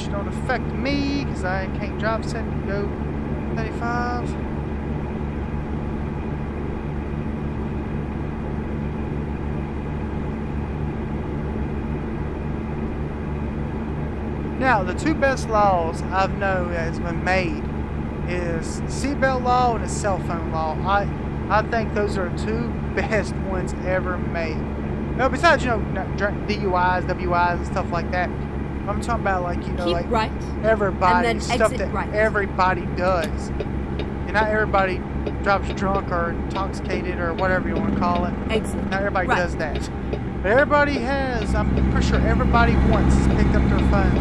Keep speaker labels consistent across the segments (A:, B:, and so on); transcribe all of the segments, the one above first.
A: which don't affect me because I can't drive 70, go 35. Now, the two best laws I've known that has been made is seatbelt law and a cell phone law. I I think those are two best ones ever made. No, besides you know DUIs, WIs, and stuff like that. I'm talking about like you know
B: Keep
A: like
B: right,
A: everybody
B: and then
A: stuff that
B: right.
A: everybody does. And not everybody drives drunk or intoxicated or whatever you want to call it.
B: exit.
A: Not everybody
B: right.
A: does that. But everybody has, I'm pretty sure everybody once picked up their phone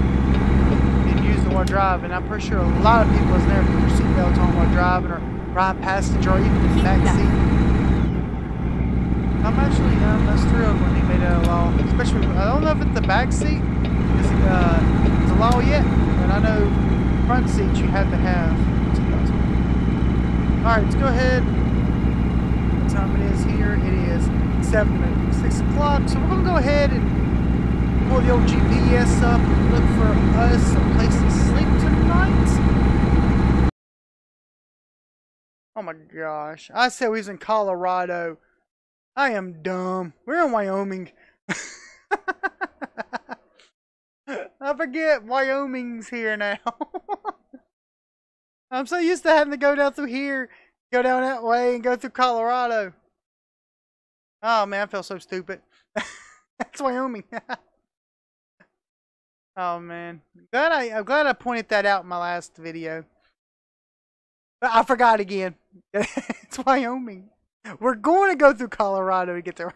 A: and used it while driving. And I'm pretty sure a lot of people has never put their seatbelt on while driving or ride passenger or even in the back seat. I'm actually um, that's thrilled when he made that a law. Especially, I don't know if it's the back seat. Uh, it's a law yet, but I know front seats you have to have. Alright, let's go ahead. What time it is here? It is 7 6 o'clock. So we're to go ahead and pull the old GPS up and look for us a place to sleep tonight. Oh my gosh. I said we was in Colorado. I am dumb. We're in Wyoming. Forget Wyoming's here now. I'm so used to having to go down through here, go down that way, and go through Colorado. Oh man, I feel so stupid. That's Wyoming. oh man, glad I I'm glad I pointed that out in my last video. But I forgot again. it's Wyoming. We're going to go through Colorado to get there.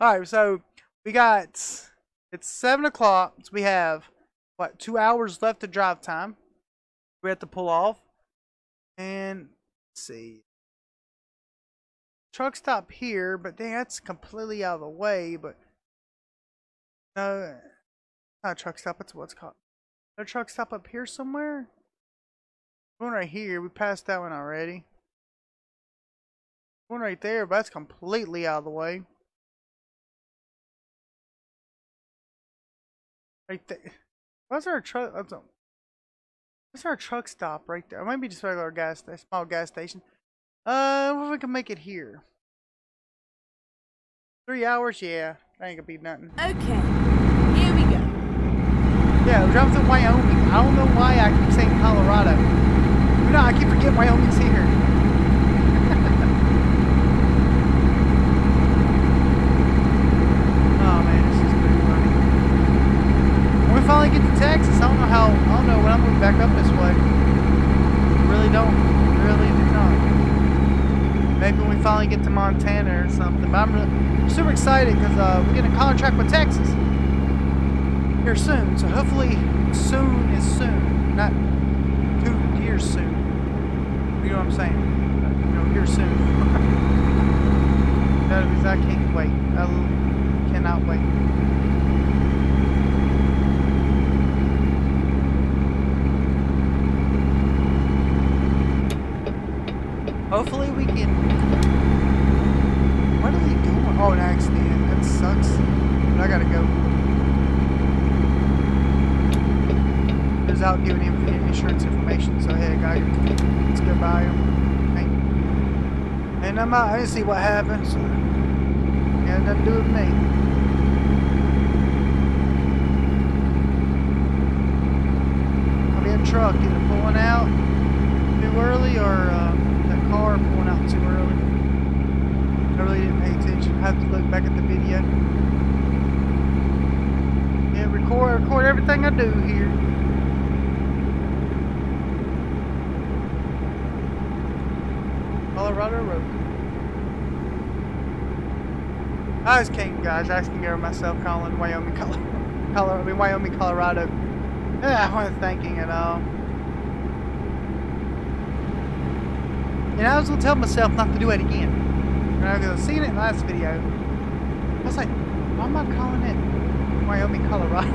A: All right, so we got it's seven o'clock. So we have what two hours left of drive time. We have to pull off, and let's see. Truck stop here, but dang, that's completely out of the way. But no, not truck stop. That's what's called. A truck stop up here somewhere. One right here. We passed that one already. One right there, but that's completely out of the way. Right there. What's our truck? What's, our truck stop right there? It might be just a regular gas, sta- small gas station. Uh, what if we can make it here? Three hours? Yeah, that ain't gonna be nothing.
B: Okay, here we go.
A: Yeah, we're driving to Wyoming. I don't know why I keep saying Colorado. No, I keep forgetting Wyoming's here. oh man, this is pretty funny. When we finally get to Texas, I don't know how. I don't know when I'm moving back up this way. Really don't. Really do not. Maybe when we finally get to Montana or something. But I'm super excited because uh, we're getting a contract with Texas here soon. So hopefully, soon is soon, not two years soon. You know what I'm saying? You know, here soon. that is, I can't wait. I cannot wait. Hopefully we can. What are we doing? Oh, an accident. That sucks. But I gotta go. Without giving him any insurance information, so hey, guy, let's go by him. Hey. And I'm out. I didn't see what happened, so had nothing to do with me. Truck either pulling out too early or uh, the car pulling out too early. I really didn't pay attention. I have to look back at the video. Yeah, record record everything I do here. Colorado Road. I was came, guys. I came here myself, calling Wyoming, Colorado. Colorado I mean, Wyoming, Colorado. Yeah, I wasn't thinking at all. And I was gonna tell myself not to do it again. And I was seeing it in the last video. I was like, why am I calling it Wyoming, Colorado?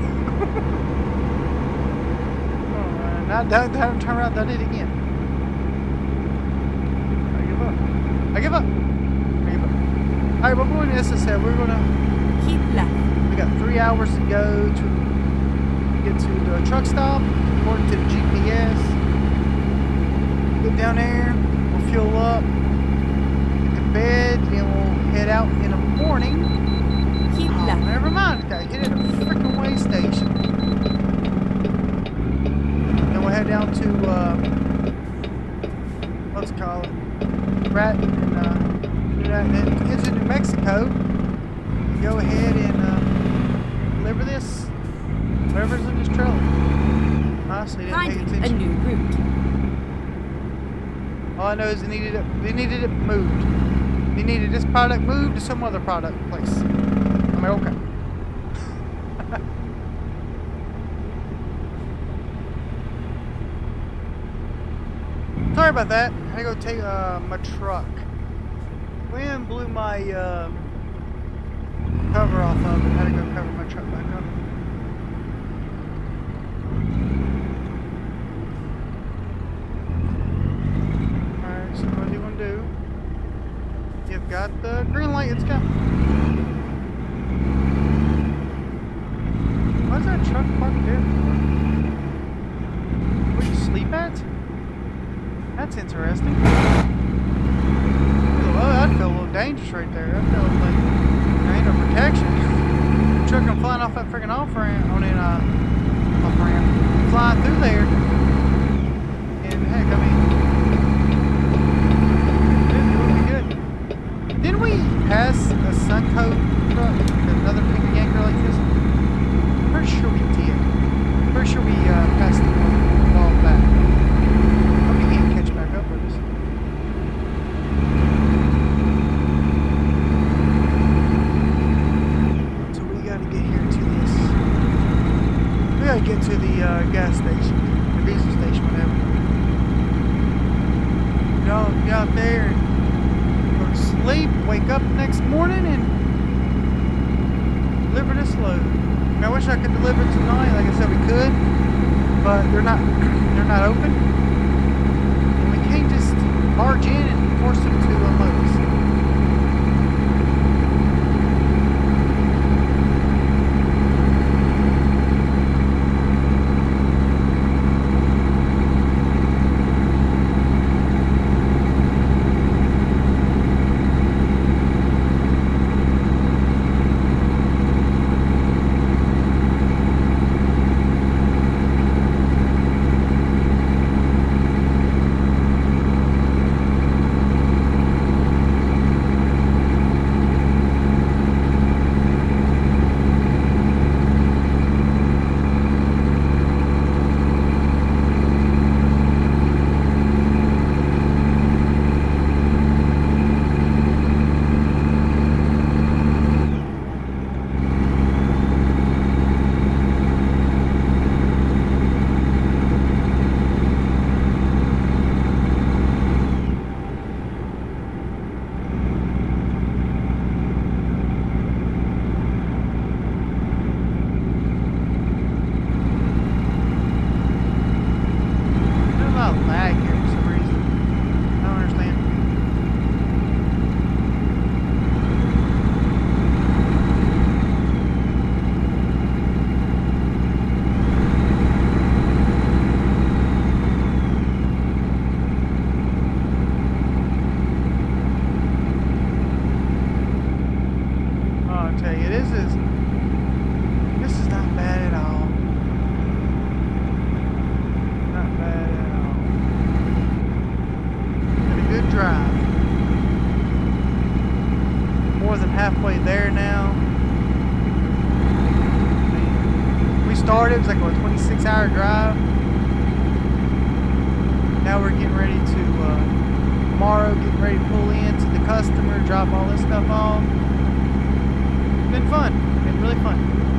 A: oh. Now, don't, don't turn around, done it again. I give up. I give up. I give up. Alright, we're going to SSL. We're gonna
B: Keep left.
A: we got three hours to go to get to the truck stop, according to the GPS. Get down there, we'll fuel up, to bed, and we'll head out in the morning. Oh, never mind. Got hit at a freaking way station. Then we'll head down to uh, what's it called? Right in uh, into New Mexico. Go ahead and uh, deliver this. Whatever's in this trailer. Honestly, didn't pay
B: Finding a new route.
A: All I know is they needed it. They needed it moved. They needed this product moved to some other product place. I'm okay. Sorry about that. I had to go take uh, my truck. Wind blew my uh, cover off of it. I had to go cover my truck back up. Alright, so what do you want to do? You've got the green light, it's go. Why's that truck parked there? Where you sleep at? That's interesting. Well, I'd feel a little dangerous right there. I feel like there ain't no protection. Truck come flying off that freaking off ramp, on in uh, off ramp, flying through there. And heck, I mean, it would be good. Didn't we pass a Suncoat another pink yanker like this? Pretty sure we did. Pretty sure we uh, passed a while back. Can't catch with. So we gotta get here to this. We gotta get to the uh, gas station, the diesel station, whatever. Go, get out there, and go to sleep, wake up next morning, and deliver this load. I, mean, I wish I could deliver it tonight. Like I said, we could, they're not. They're not open, and we can't just barge in and force them to unload. There's a lot of lag here for some reason. I don't understand. Oh, I tell you, this is this is not bad at all. Not bad at all. Got a good drive. More than halfway there now. We started, it was like a 26 hour drive. Now we're getting ready to, uh, tomorrow, getting ready to pull in to the customer, drop all this stuff off. Been fun. Been really fun.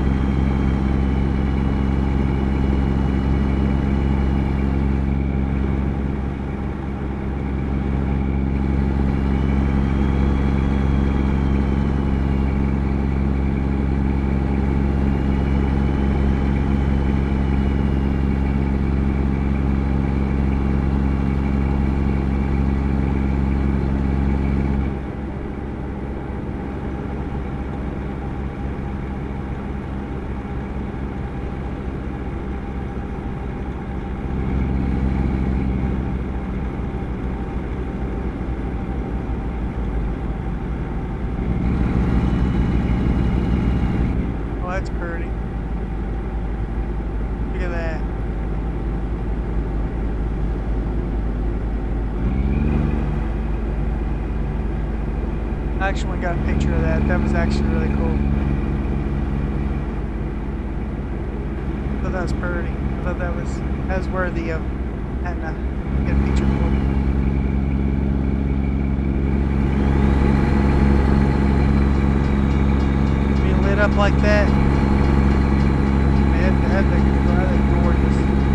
A: That's pretty. Look at that. I actually got a picture of that. That was actually really cool. I thought that was pretty. I thought that was was worthy of and uh, get a picture for lit up like that. Man, that, that, that gorgeous.
B: Keep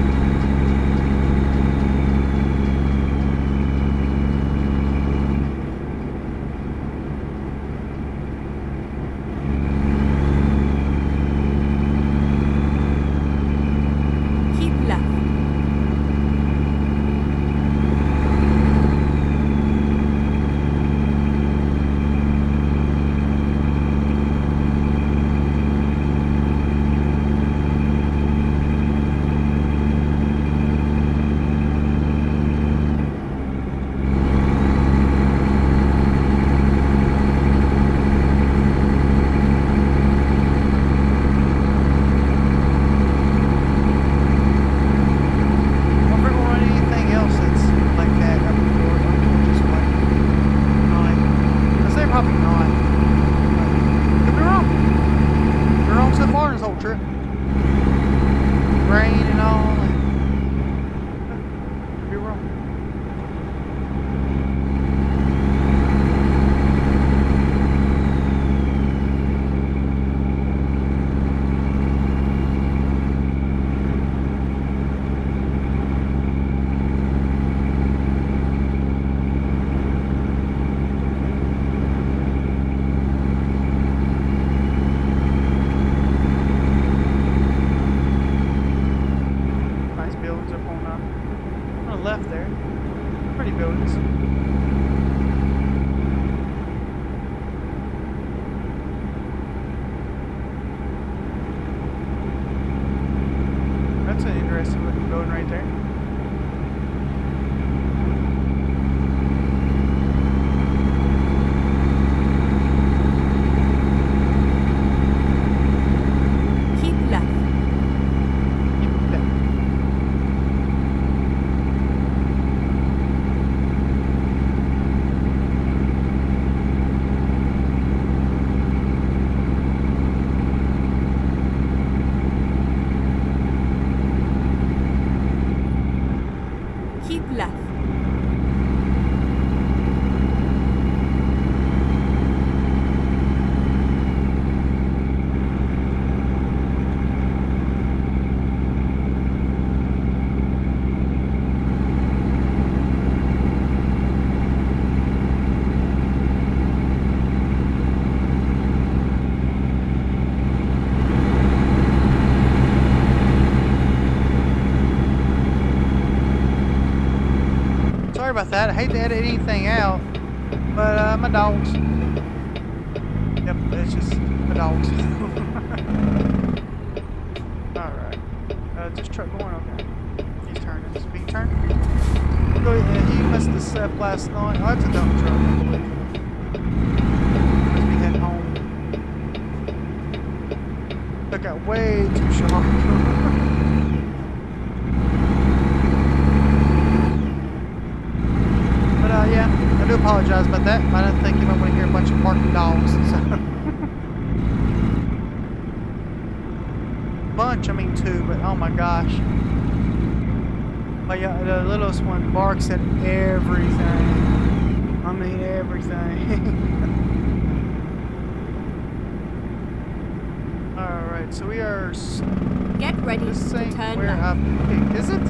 A: about that. I hate to edit anything out, but uh, my dogs. Yep, it's just my dogs. Alright. Uh, this truck going? Okay. He's turning. He turn? Go ahead. He missed the slept last night. Oh, that's a dump truck, I believe. Must be heading home. That got way too sharp. But uh, yeah, I do apologize about that. I didn't think you might want to hear a bunch of barking dogs. So. bunch, I mean two, but oh my gosh. But yeah, the littlest one barks at everything. I mean everything. All right, so we are.
B: Get ready
A: This
B: to turn
A: where
B: left.
A: I is it?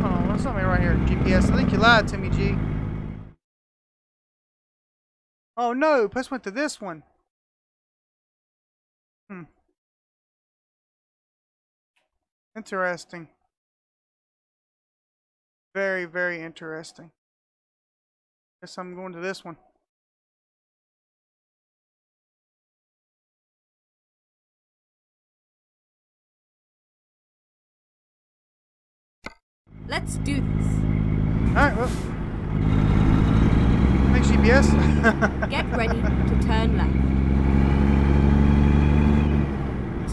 A: Hold on, there's something right here. GPS. I think you lied to me, G. Oh no, Puss went to this one. Hmm. Interesting. Very, very interesting. Guess I'm going to this one.
B: Let's do this.
A: Alright, well. GPS.
B: Get ready to turn left.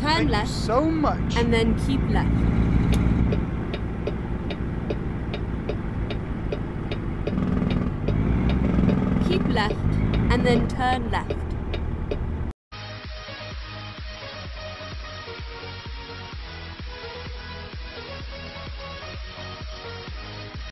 A: Thank you
B: left
A: so much.
B: and then keep left. Keep left and then turn left.